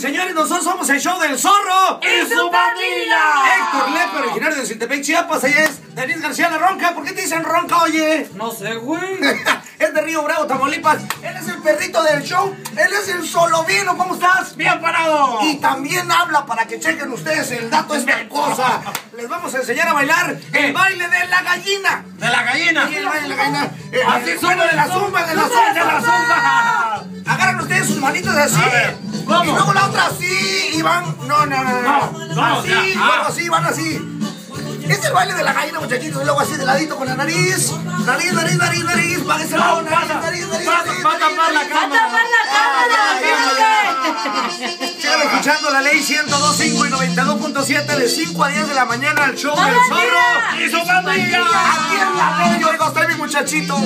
y señores, nosotros somos el show del zorro ¡Y su pandilla! Héctor Lepe, originario de Cintepec, Chiapas, ahí es Denis García la Ronca. ¿Por qué te dicen Ronca, oye? No sé, güey. es de Río Bravo, Tamaulipas. Él es el perrito del show. Él es el solovino. ¿Cómo estás? ¡Bien parado! Y también habla para que chequen ustedes el dato es una cosa. Les vamos a enseñar a bailar el baile de la gallina. ¡De la gallina! Sí, el baile de la gallina. Eh, Así el sube manitos así. A ¿cómo? Y luego la otra así. Y van. No, no, no, no. No, no, así, ya, ah. luego así, van así. Es el baile de la gallina, muchachitos. Y luego así de ladito con la nariz. Nariz, nariz, nariz, nariz. Para ese lado, No, nariz, pasa, nariz, nariz. pasa, nariz, va a tapar la nariz. cámara. Sigan escuchando la ley 102.5 y 92.7 de 5 a 10 de la mañana al show del zorro. ¡Y su pandilla! Aquí en la ley, oiga usted, mi muchachito.